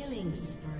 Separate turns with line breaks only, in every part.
Killing spree.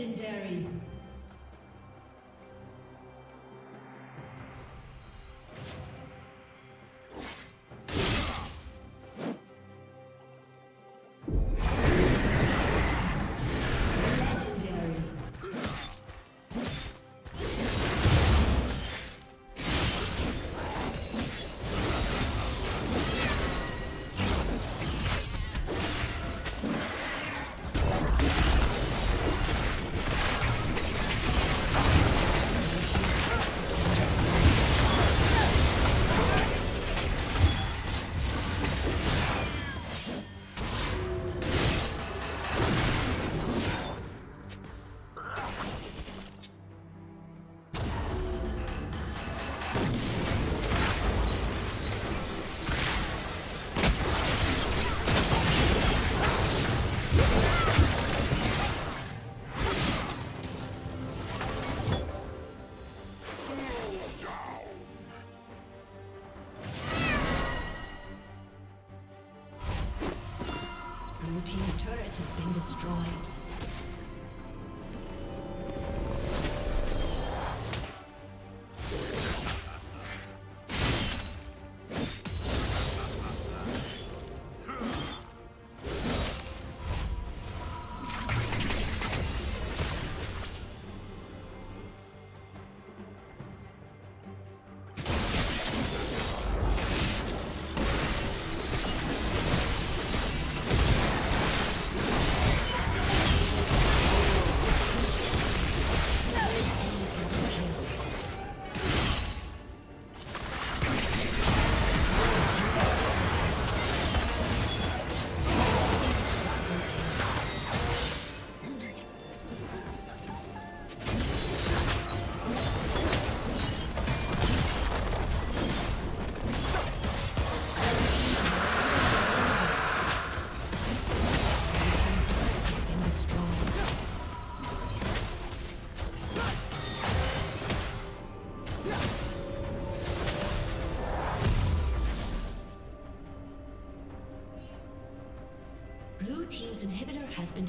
Legendary.